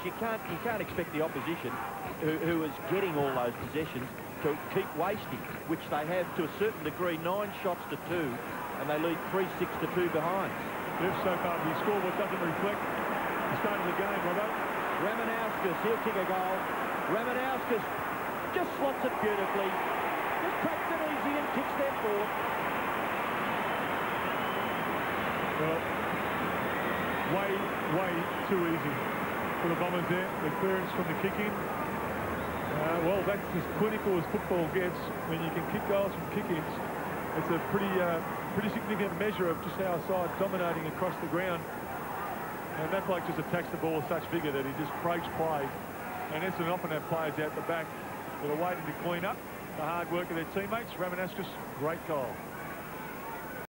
You can't, you can't expect the opposition, who, who is getting all those possessions, to keep wasting, which they have to a certain degree, nine shots to two, and they lead 3-6 to two behind. If so far, the scoreboard doesn't reflect the start of the game, Robbo. Ramanauskas, he'll kick a goal. Ramanauskas just slots it beautifully. Just takes it easy and kicks their forward. Well, way, way too easy for the Bombers there. The clearance from the kick-in. Uh, well, that's as clinical as football gets when you can kick goals from kick-ins. It's a pretty, uh, pretty significant measure of just how a side dominating across the ground. And that bloke just attacks the ball with such vigour that he just breaks play. And Essendon often have players out the back that are waiting to clean up the hard work of their teammates. Ramanauskas, great goal.